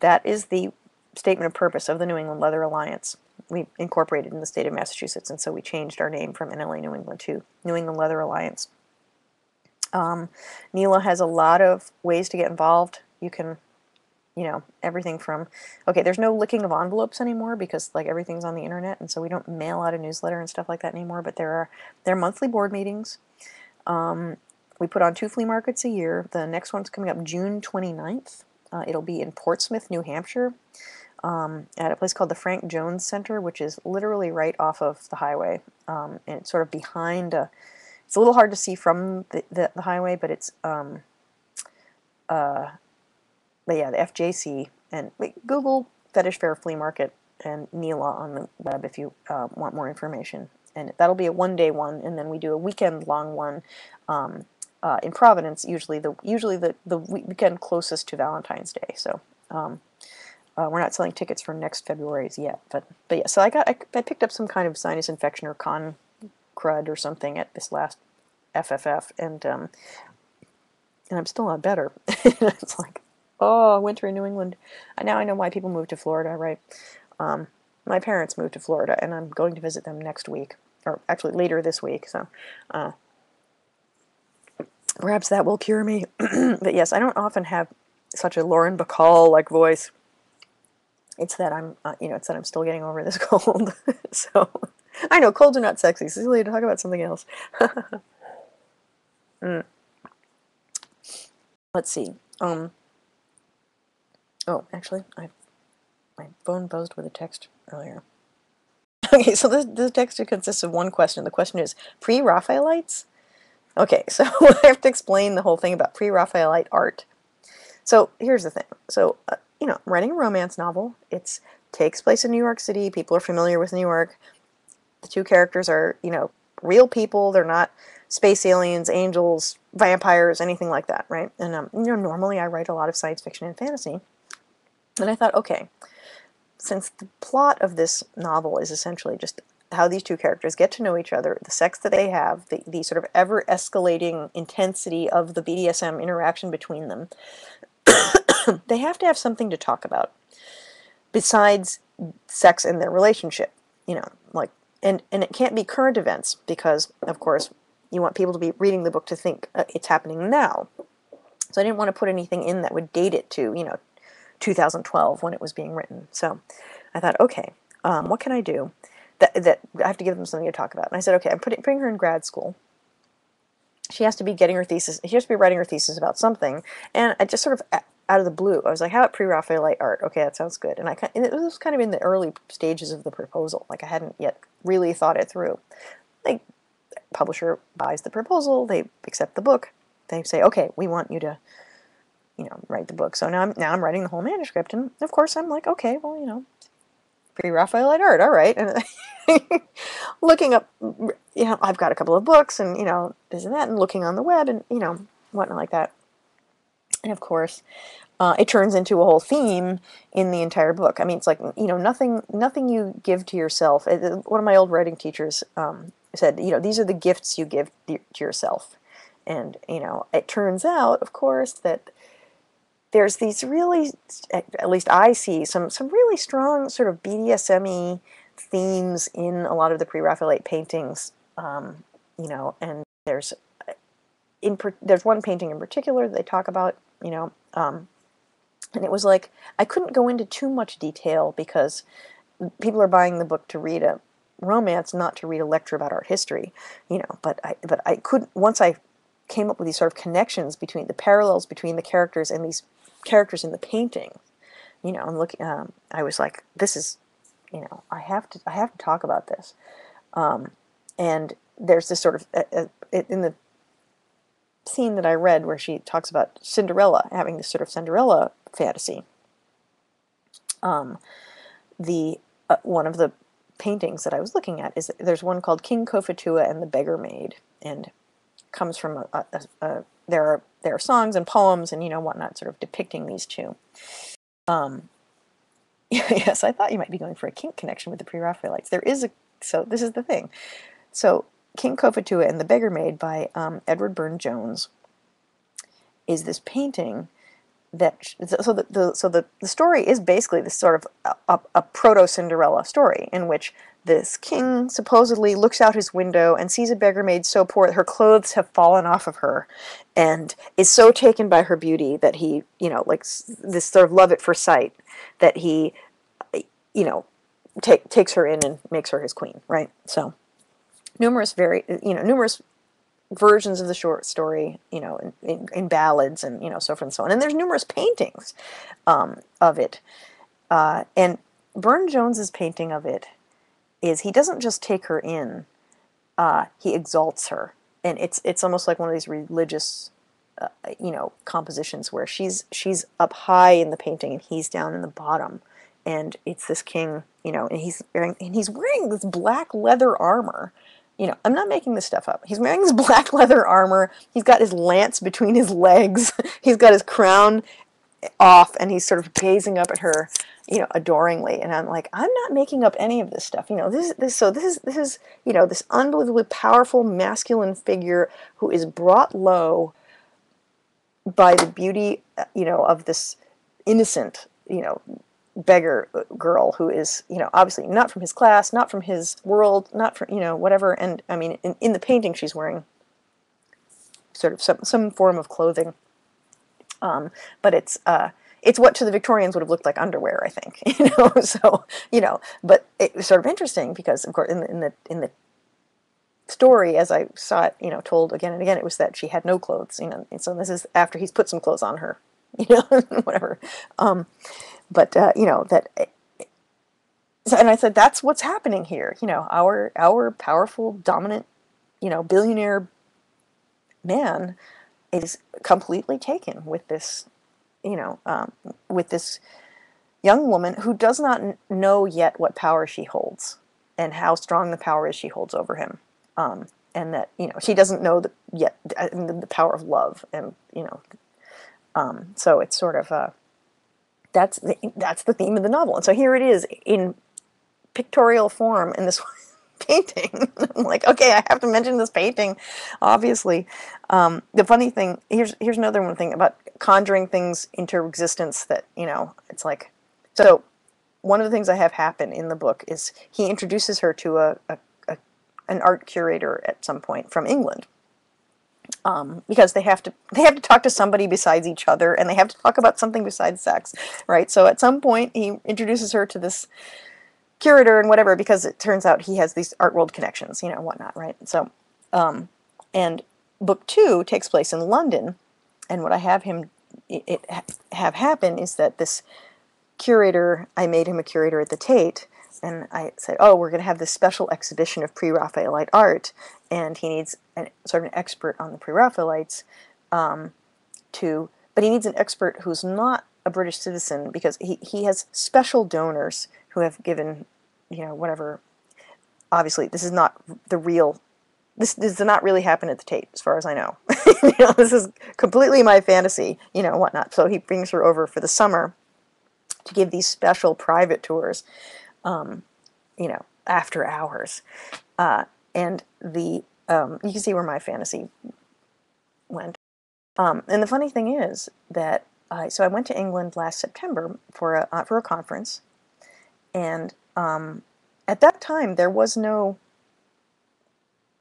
that is the statement of purpose of the New England Leather Alliance. We incorporated in the state of Massachusetts, and so we changed our name from NLA New England to New England Leather Alliance. Um, has a lot of ways to get involved. You can you know, everything from, okay, there's no licking of envelopes anymore because like everything's on the internet and so we don't mail out a newsletter and stuff like that anymore, but there are, there are monthly board meetings. Um, we put on two flea markets a year. The next one's coming up June 29th. Uh, it'll be in Portsmouth, New Hampshire, um, at a place called the Frank Jones Center, which is literally right off of the highway. Um, and it's sort of behind a, it's a little hard to see from the, the, the highway, but it's, um, uh, but yeah, the FJC and Google Fetish Fair Flea Market and NELA on the web if you uh, want more information. And that'll be a one-day one, and then we do a weekend-long one um, uh, in Providence. Usually the usually the the weekend closest to Valentine's Day. So um, uh, we're not selling tickets for next February's yet, but but yeah. So I got I, I picked up some kind of sinus infection or con crud or something at this last FFF, and um, and I'm still not better. it's like Oh, winter in New England. Now I know why people move to Florida, right? Um, my parents moved to Florida, and I'm going to visit them next week, or actually later this week. So, uh, perhaps that will cure me. but yes, I don't often have such a Lauren Bacall like voice. It's that I'm, uh, you know, it's that I'm still getting over this cold. so, I know colds are not sexy. Cecilia, talk about something else. mm. Let's see. Um, Oh, actually, I my phone buzzed with a text earlier. Okay, so this, this text consists of one question. The question is pre-Raphaelites? Okay, so I have to explain the whole thing about pre-Raphaelite art. So here's the thing. So, uh, you know, I'm writing a romance novel. It takes place in New York City. People are familiar with New York. The two characters are, you know, real people. They're not space aliens, angels, vampires, anything like that, right? And, um, you know, normally I write a lot of science fiction and fantasy. And I thought, okay, since the plot of this novel is essentially just how these two characters get to know each other, the sex that they have, the, the sort of ever escalating intensity of the BDSM interaction between them, they have to have something to talk about besides sex and their relationship. You know, like, and, and it can't be current events because, of course, you want people to be reading the book to think uh, it's happening now. So I didn't want to put anything in that would date it to, you know, 2012 when it was being written. So I thought, okay, um, what can I do? That, that I have to give them something to talk about. And I said, okay, I'm putting, putting her in grad school. She has to be getting her thesis, she has to be writing her thesis about something. And I just sort of, out of the blue, I was like, how about pre-Raphaelite art? Okay, that sounds good. And I and it was kind of in the early stages of the proposal. Like I hadn't yet really thought it through. Like, publisher buys the proposal, they accept the book, they say, okay, we want you to you know, write the book. So now I'm now I'm writing the whole manuscript, and of course I'm like, okay, well, you know, pre-Raphaelite art, all right. And looking up, you know, I've got a couple of books, and you know, this and that, and looking on the web, and you know, whatnot like that. And of course, uh, it turns into a whole theme in the entire book. I mean, it's like you know, nothing, nothing you give to yourself. One of my old writing teachers um, said, you know, these are the gifts you give to yourself. And you know, it turns out, of course, that there's these really, at least I see some some really strong sort of BDSM themes in a lot of the pre-Raphaelite paintings. Um, you know, and there's in there's one painting in particular that they talk about. You know, um, and it was like, I couldn't go into too much detail because people are buying the book to read a romance, not to read a lecture about art history, you know, but I, but I couldn't, once I came up with these sort of connections between the parallels between the characters and these characters in the painting, you know, I'm looking, um, I was like, this is, you know, I have to, I have to talk about this. Um, and there's this sort of, uh, uh, in the scene that I read where she talks about Cinderella having this sort of Cinderella fantasy. Um, the uh, one of the paintings that I was looking at is there's one called King Cophetua and the Beggar Maid, and comes from a, a, a, there are there are songs and poems and you know whatnot sort of depicting these two. Um, yes, I thought you might be going for a kink connection with the Pre-Raphaelites. There is a so this is the thing. So King Cophetua and the Beggar Maid by um, Edward Burne-Jones is this painting that so the, the so the, the story is basically this sort of a, a proto Cinderella story in which this king supposedly looks out his window and sees a beggar maid so poor that her clothes have fallen off of her and is so taken by her beauty that he you know like this sort of love at first sight that he you know take, takes her in and makes her his queen right so numerous very you know numerous versions of the short story, you know, in, in, in, ballads and, you know, so forth and so on. And there's numerous paintings um, of it. Uh, and Burne-Jones's painting of it is he doesn't just take her in, uh, he exalts her. And it's, it's almost like one of these religious, uh, you know, compositions where she's, she's up high in the painting and he's down in the bottom. And it's this king, you know, and he's wearing, and he's wearing this black leather armor you know, I'm not making this stuff up. He's wearing this black leather armor. He's got his lance between his legs. he's got his crown off, and he's sort of gazing up at her, you know, adoringly. And I'm like, I'm not making up any of this stuff. You know, this is this so this is this is you know this unbelievably powerful masculine figure who is brought low by the beauty, uh, you know, of this innocent, you know, beggar girl who is, you know, obviously not from his class, not from his world, not from, you know, whatever. And I mean, in, in the painting, she's wearing sort of some, some form of clothing. Um, but it's, uh, it's what to the Victorians would have looked like underwear, I think, you know, so, you know, but it was sort of interesting because, of course, in the, in the, in the story, as I saw it, you know, told again and again, it was that she had no clothes, you know, and so this is after he's put some clothes on her, you know, whatever. Um, but uh, you know that and I said that's what's happening here you know our our powerful dominant you know billionaire man is completely taken with this you know um, with this young woman who does not know yet what power she holds and how strong the power is she holds over him um, and that you know she doesn't know the, yet uh, the, power of love and you know um, so it's sort of a that's the, that's the theme of the novel. And so here it is in pictorial form in this painting. I'm like, okay, I have to mention this painting, obviously. Um, the funny thing, here's here's another one thing about conjuring things into existence that, you know, it's like, so one of the things I have happen in the book is he introduces her to a, a, a an art curator at some point from England um, because they have to they have to talk to somebody besides each other and they have to talk about something besides sex right so at some point he introduces her to this curator and whatever because it turns out he has these art world connections you know whatnot right? So um, and book two takes place in London and what I have him it, it have happen is that this curator I made him a curator at the Tate and I said, oh, we're going to have this special exhibition of pre-Raphaelite art, and he needs an, sort of an expert on the pre-Raphaelites um, to, but he needs an expert who's not a British citizen because he, he has special donors who have given, you know, whatever, obviously this is not the real this, this does not really happen at the Tate, as far as I know. you know. This is completely my fantasy, you know, whatnot. So he brings her over for the summer to give these special private tours, um, you know, after hours. Uh, and the um, you can see where my fantasy went. Um, and the funny thing is that so I went to England last September for a uh, for a conference, and um, at that time there was no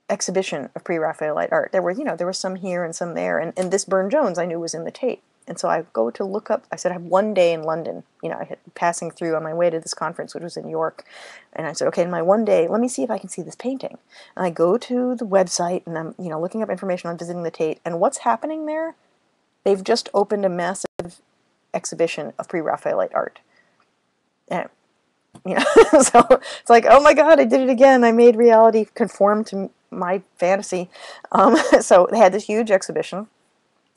exhibition of pre-Raphaelite art. There were you know there was some here and some there, and, and this Burne Jones I knew was in the Tate. And so I go to look up, I said, I have one day in London. You know, I had passing through on my way to this conference, which was in York. And I said, okay, in my one day, let me see if I can see this painting. And I go to the website and I'm, you know, looking up information on visiting the Tate. And what's happening there? They've just opened a massive exhibition of pre-Raphaelite art. And, know, so it's like, oh my God, I did it again. I made reality conform to my fantasy. Um, so they had this huge exhibition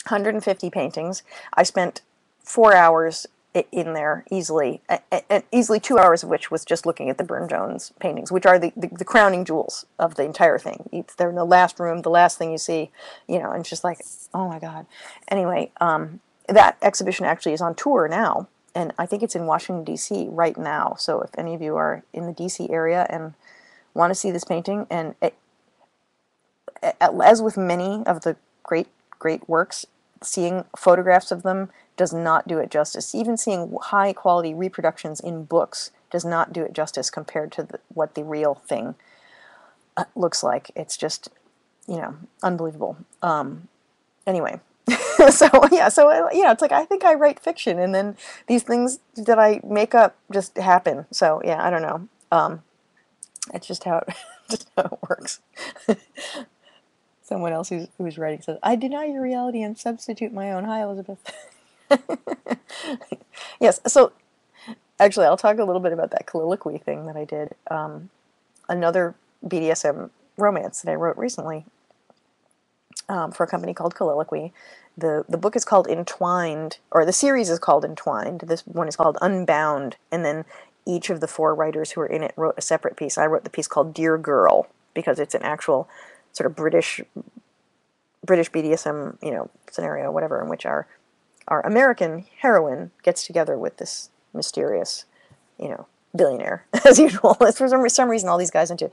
150 paintings. I spent four hours in there easily, and easily two hours of which was just looking at the Burne Jones paintings, which are the, the, the, crowning jewels of the entire thing. They're in the last room, the last thing you see, you know, and it's just like, oh my God. Anyway, um, that exhibition actually is on tour now, and I think it's in Washington, D.C. right now. So if any of you are in the D.C. area and want to see this painting, and it, as with many of the great great works, seeing photographs of them does not do it justice. Even seeing high quality reproductions in books does not do it justice compared to the, what the real thing uh, looks like. It's just, you know, unbelievable. Um, anyway, so yeah, so you know, it's like I think I write fiction, and then these things that I make up just happen. So yeah, I don't know. Um, it's just how it, just how it works. Someone else who's, who's writing says, I deny your reality and substitute my own. Hi, Elizabeth. yes, so actually, I'll talk a little bit about that Coliloquy thing that I did. Um, another BDSM romance that I wrote recently um, for a company called Coliloquy. The, the book is called Entwined, or the series is called Entwined. This one is called Unbound, and then each of the four writers who are in it wrote a separate piece. I wrote the piece called Dear Girl because it's an actual sort of British British BDSM, you know, scenario, whatever, in which our our American heroine gets together with this mysterious, you know, billionaire as usual. for some, some reason, all these guys into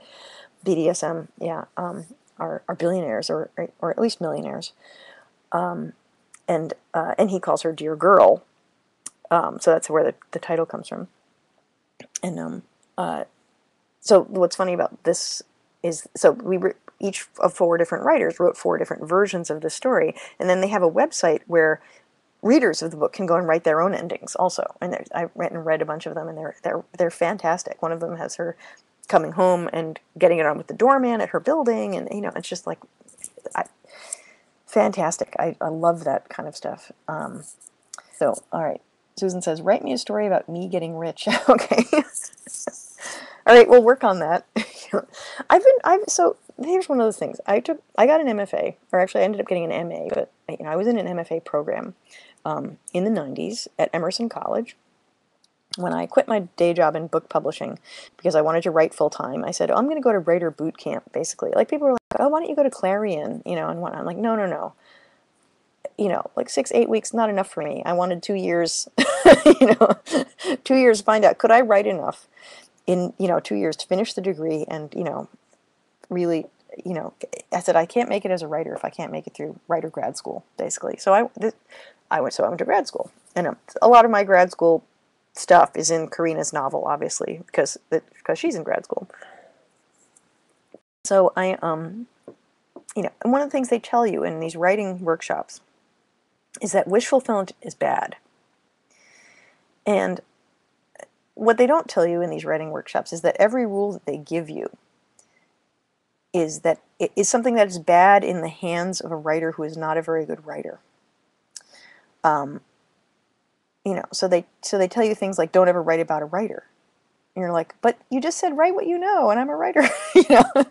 BDSM, yeah, um, are are billionaires or or at least millionaires, um, and uh, and he calls her dear girl, um, so that's where the the title comes from, and um, uh, so what's funny about this is so we were each of four different writers wrote four different versions of the story, and then they have a website where readers of the book can go and write their own endings also. And I read and read a bunch of them, and they're they're they're fantastic. One of them has her coming home and getting it on with the doorman at her building, and you know, it's just like, I, fantastic. I I love that kind of stuff. Um, so all right, Susan says, write me a story about me getting rich. okay. all right, we'll work on that. I've been I've so here's one of those things. I took I got an MFA, or actually I ended up getting an MA, but you know I was in an MFA program um, in the 90s at Emerson College. When I quit my day job in book publishing because I wanted to write full time, I said, oh, I'm going to go to writer boot camp, basically. Like people were like, oh, why don't you go to Clarion, you know, and whatnot. I'm like, no, no, no. You know, like six, eight weeks, not enough for me. I wanted two years, you know, two years to find out, could I write enough in, you know, two years to finish the degree and, you know, really, you know, I said I can't make it as a writer if I can't make it through writer grad school, basically. So I, I went, so I went to grad school, and um, a lot of my grad school stuff is in Karina's novel, obviously, because because she's in grad school. So I, um, you know, one of the things they tell you in these writing workshops is that wish fulfillment is bad. And what they don't tell you in these writing workshops is that every rule that they give you is that it is something that is bad in the hands of a writer who is not a very good writer. Um, you know, so they so they tell you things like don't ever write about a writer. And you're like, but you just said write what you know, and I'm a writer, you know,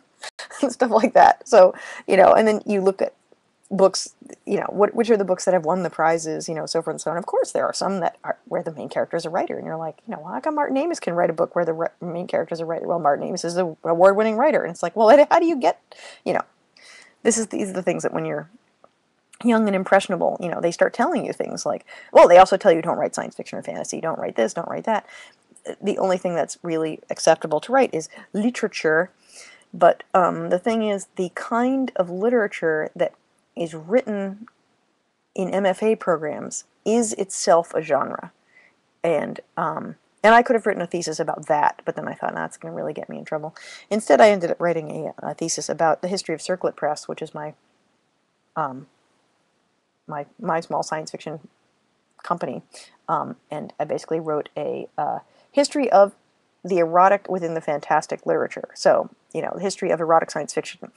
stuff like that. So you know, and then you look at books, you know, what which are the books that have won the prizes, you know, so forth and so on. Of course, there are some that are where the main character is a writer, and you're like, you know, well, how come Martin Amis can write a book where the main character is a writer? Well, Martin Amis is an award-winning writer, and it's like, well, how do you get, you know, this is these are the things that when you're young and impressionable, you know, they start telling you things like, well, they also tell you don't write science fiction or fantasy, don't write this, don't write that. The only thing that's really acceptable to write is literature. But um, the thing is, the kind of literature that is written in MFA programs is itself a genre. And um, and I could have written a thesis about that, but then I thought, that's going to really get me in trouble. Instead, I ended up writing a, a, thesis about the history of Circlet Press, which is my um, my my small science fiction company, um, and I basically wrote a uh, history of the erotic within the fantastic literature. So, you know, the history of erotic science fiction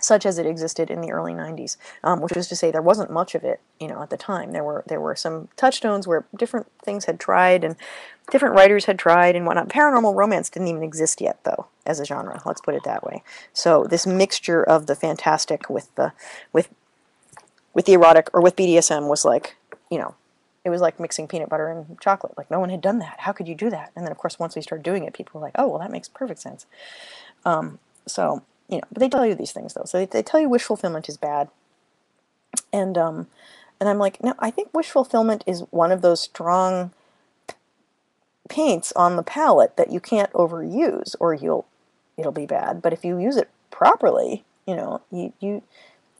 such as it existed in the early 90s, um, which was to say there wasn't much of it, you know, at the time. There were there were some touchstones where different things had tried and different writers had tried and whatnot. Paranormal romance didn't even exist yet, though, as a genre. Let's put it that way. So this mixture of the fantastic with the with with the erotic or with BDSM was like, you know, it was like mixing peanut butter and chocolate. Like no one had done that. How could you do that? And then of course once we started doing it, people were like, oh well, that makes perfect sense. Um, so you know, but they tell you these things though. So they, they tell you wish fulfillment is bad. And um, and I'm like, no, I think wish fulfillment is one of those strong paints on the palette that you can't overuse or you'll it'll be bad. But if you use it properly, you know, you, you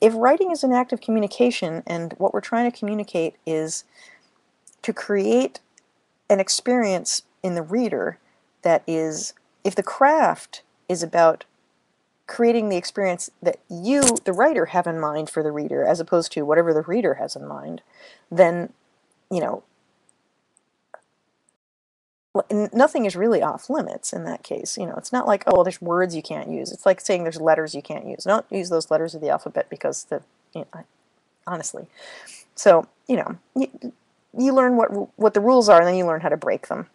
if writing is an act of communication and what we're trying to communicate is to create an experience in the reader that is if the craft is about creating the experience that you, the writer, have in mind for the reader, as opposed to whatever the reader has in mind, then, you know, nothing is really off limits in that case. You know, it's not like, oh, there's words you can't use. It's like saying there's letters you can't use. Don't use those letters of the alphabet because the, you know, honestly. So, you know, you, you learn what what the rules are and then you learn how to break them.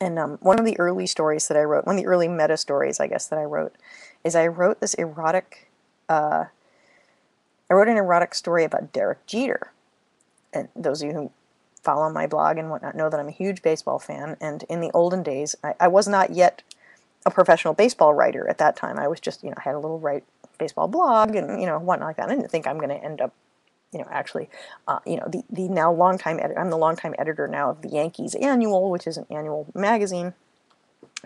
And um, one of the early stories that I wrote, one of the early meta stories, I guess, that I wrote, is I wrote this erotic, uh, I wrote an erotic story about Derek Jeter. And those of you who follow my blog and whatnot know that I'm a huge baseball fan. And in the olden days, I, I was not yet a professional baseball writer at that time. I was just, you know, I had a little write baseball blog and, you know, whatnot like that. I didn't think I'm going to end up, you know, actually, uh, you know, the, the now longtime editor, I'm the longtime editor now of the Yankees Annual, which is an annual magazine.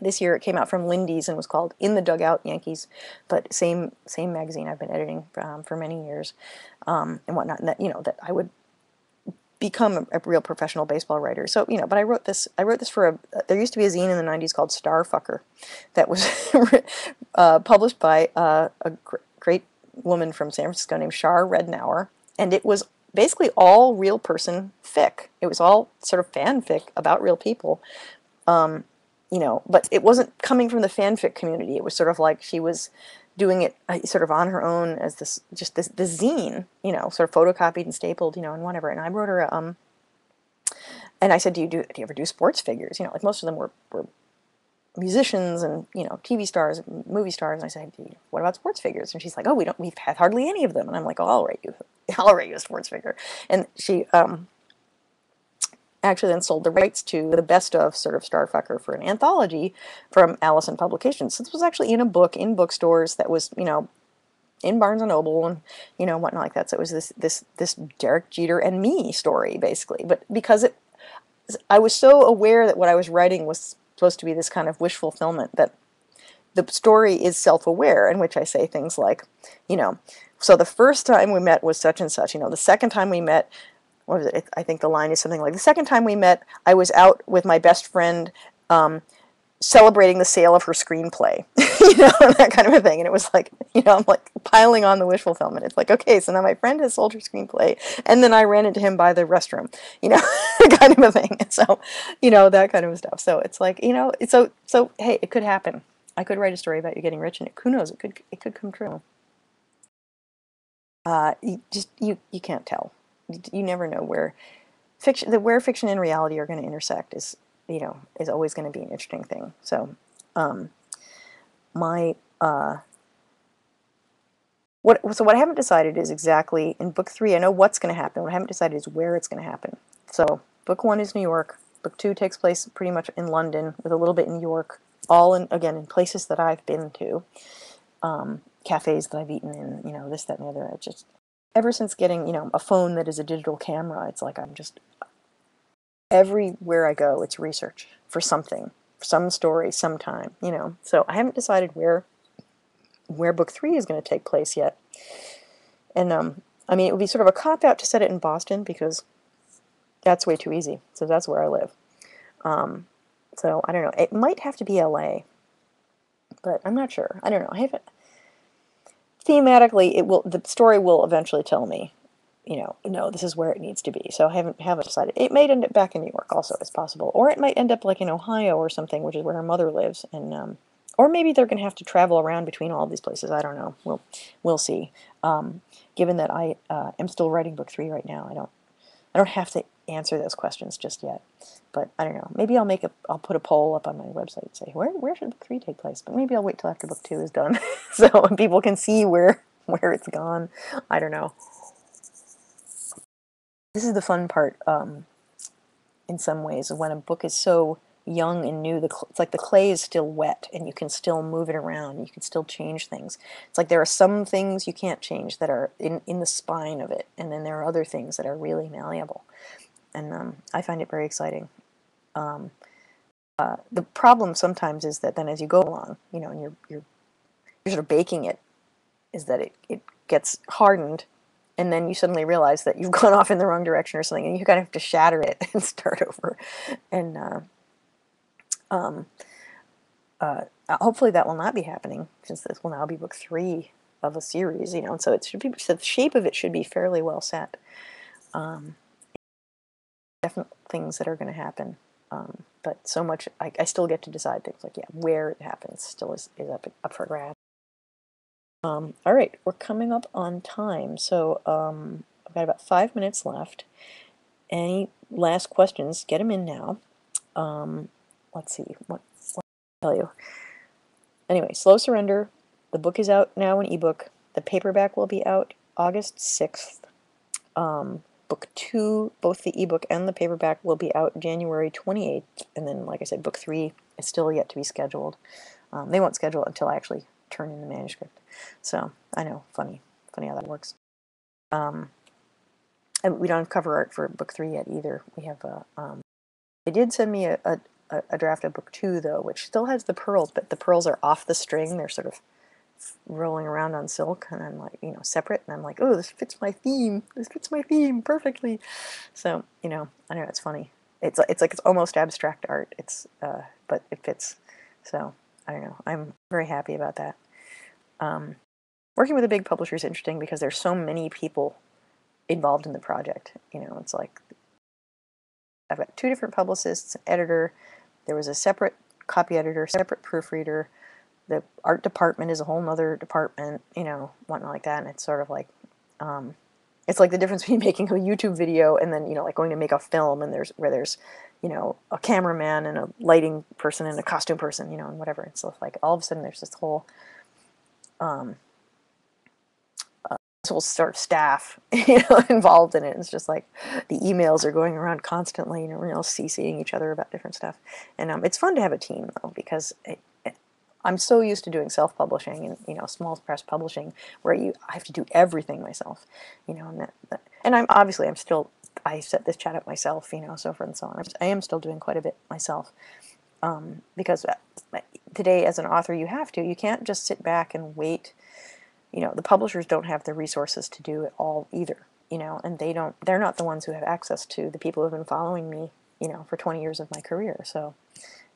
This year it came out from Lindy's and was called In the Dugout Yankees, but same same magazine I've been editing um, for many years um, and whatnot. And that you know that I would become a, a, real professional baseball writer. So you know, but I wrote this. I wrote this for a. There used to be a zine in the '90s called Starfucker, that was uh, published by uh, a gr great woman from San Francisco named Shar Rednour, and it was basically all real person fic. It was all sort of fanfic about real people. Um, you know, but it wasn't coming from the fanfic community. It was sort of like she was doing it uh, sort of on her own as this, just this, this zine, you know, sort of photocopied and stapled, you know, and whatever. And I wrote her, um, and I said, do you do, do you ever do sports figures? You know, like most of them were, were musicians and, you know, TV stars, movie stars. And I said, what about sports figures? And she's like, oh, we don't, we've had hardly any of them. And I'm like, oh, I'll write you, I'll write you a sports figure. And she, um, actually then sold the rights to the best of sort of Starfucker for an anthology from Alyson Publications. So this was actually in a book in bookstores that was, you know, in Barnes and Noble and you know whatnot like that. So it was this this this Derek Jeter and me story basically. But because it, I was so aware that what I was writing was supposed to be this kind of wish fulfillment that the story is self-aware in which I say things like, you know, so the first time we met was such and such. You know, the second time we met, it? I think the line is something like, the second time we met, I was out with my best friend um, celebrating the sale of her screenplay, you know, that kind of a thing. And it was like, you know, I'm like piling on the wish fulfillment. It's like, okay, so now my friend has sold her screenplay, and then I ran into him by the restroom, you know, kind of a thing. so, you know, that kind of stuff. So it's like, you know, so so hey, it could happen. I could write a story about you getting rich, and it, who knows, it could it could come true. Uh, you just you you can't tell you never know where fiction, the where fiction and reality are going to intersect is, you know, is always going to be an interesting thing. So, um, my uh, what so what I haven't decided is exactly in book three. I know what's going to happen. What I haven't decided is where it's going to happen. So, book one is New York. Book two takes place pretty much in London with a little bit in New York. All in again in places that I've been to. Um, cafes that I've eaten in, you know, this, that, and the other. I just ever since getting, you know, a phone that is a digital camera, it's like I'm just everywhere I go, it's research for something, some story, sometime, you know. So I haven't decided where where book three is going to take place yet. And um, I mean, it would be sort of a cop out to set it in Boston because that's way too easy. So that's where I live. Um, so I don't know. It might have to be L.A., but I'm not sure. I don't know. I haven't. Thematically, it will. The story will eventually tell me. You know, no, this is where it needs to be. So I haven't haven't decided. It might end up back in New York, also, it's possible, or it might end up like in Ohio or something, which is where her mother lives, and um, or maybe they're going to have to travel around between all these places. I don't know. We'll we'll see. Um, given that I uh, am still writing book three right now, I don't I don't have to answer those questions just yet. But I don't know. Maybe I'll make a I'll put a poll up on my website and say where where should book three take place. But maybe I'll wait till after book two is done, so people can see where where it's gone. I don't know. This is the fun part. Um, in some ways, when a book is so young and new, the it's like the clay is still wet and you can still move it around. You can still change things. It's like there are some things you can't change that are in, in the spine of it, and then there are other things that are really malleable. And um, I find it very exciting. Um, uh, the problem sometimes is that then as you go along, you know, and you're, you're, you're sort of baking it, is that it, it gets hardened and then you suddenly realize that you've gone off in the wrong direction or something and you kind of have to shatter it and start over. And uh, um, uh, hopefully that will not be happening since this will now be book three of a series, you know, and so it should be, so the shape of it should be fairly well set. Um, definite things that are going to happen. Um, but so much, I, I, still get to decide things like, yeah, where it happens still is, is up, up for grabs. Um, all right, we're coming up on time, so um, I've got about five minutes left. Any last questions, get them in now. Um, let's see, what, what tell you? Anyway, Slow Surrender, the book is out now in ebook. The paperback will be out August 6th. Um, book two, both the ebook and the paperback, will be out January 28th. And then, like I said, book three is still yet to be scheduled. Um, they won't schedule it until I actually turn in the manuscript. So, I know, funny, funny how that works. Um, and we don't have cover art for book three yet either. We have a, um, they did send me a, a, a draft of book two though, which still has the pearls, but the pearls are off the string. They're sort of rolling around on silk and I'm like, you know, separate and I'm like, oh, this fits my theme. This fits my theme perfectly. So, you know, I know it's funny. It's it's like it's almost abstract art. It's uh, but it fits. So, I don't know. I'm very happy about that. Um, working with a big publisher is interesting because there's so many people involved in the project. You know, it's like I've got two different publicists, editor. There was a separate copy editor, separate proofreader, the art department is a whole nother department, you know, whatnot like that. And it's sort of like, um, it's like the difference between making a YouTube video and then, you know, like going to make a film and there's, where there's, you know, a cameraman and a lighting person and a costume person, you know, and whatever. It's so like all of a sudden there's this whole, um, uh, this whole sort of staff, you know, involved in it. It's just like the emails are going around constantly, you know, we're all CCing each other about different stuff. And um, it's fun to have a team though, because it, I'm so used to doing self-publishing and you know small press publishing where you I have to do everything myself, you know, and that, that, and I'm obviously I'm still I set this chat up myself, you know, so forth and so on. I'm, still doing quite a bit myself um, because uh, today as an author you have to you can't just sit back and wait. You know, the publishers don't have the resources to do it all either, you know, and they don't they're not the ones who have access to the people who have been following me, you know, for 20 years of my career. So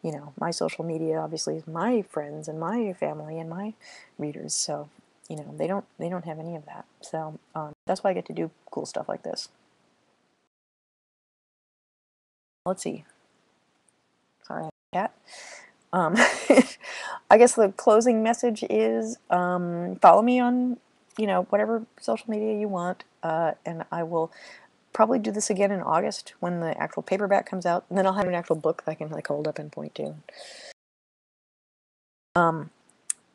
you know, my social media obviously is my friends and my family and my readers. So, you know, they don't they don't have any of that. So um, that's why I get to do cool stuff like this. Let's see. Sorry, cat. Um, I guess the closing message is um, follow me on, you know, whatever social media you want, uh, and I will probably do this again in August when the actual paperback comes out, and then I'll have an actual book that I can like hold up and point to. Um,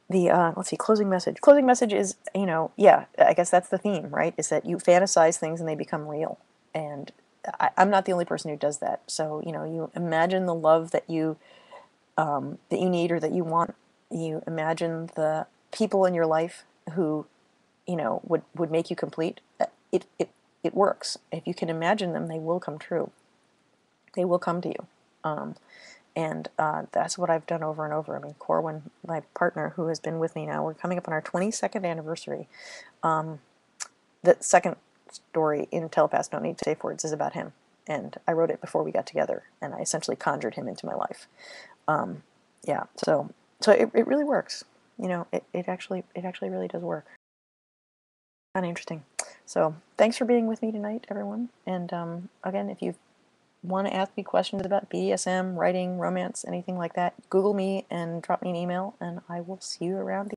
the uh, let's see, closing message. Closing message is, you know, yeah, I guess that's the theme, right? Is that you fantasize things and they become real, and I, am not the only person who does that. So you know, you imagine the love that you um, that you need or that you want. You imagine the people in your life who, you know, would, would make you complete, uh, it, it, it works. If you can imagine them, they will come true. They will come to you. Um, and uh, that's what I've done over and over. I mean, Corwin, my partner, who has been with me now, we're coming up on our 22nd anniversary. Um, the second story in Telepaths Don't Need Safe Words is about him. And I wrote it before we got together, and I essentially conjured him into my life. Um, yeah, so so it, it really works. You know, it, it actually it actually really does work. Kind of interesting. So thanks for being with me tonight, everyone. And um, again, if you want to ask me questions about BDSM, writing, romance, anything like that, Google me and drop me an email, and I will see you around.